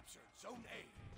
captured Zone A.